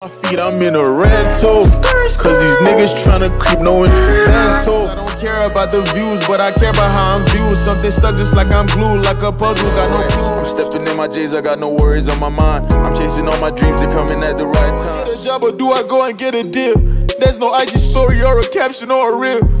My feet, I'm in a rental. Cause these niggas tryna creep no instrumental. I don't care about the views, but I care about how I'm viewed. Something stuck just like I'm glued, like a puzzle, got no clue. I'm stepping in my J's, I got no worries on my mind. I'm chasing all my dreams, they coming at the right time. Get a job or do I go and get a deal? There's no IG story or a caption or a reel.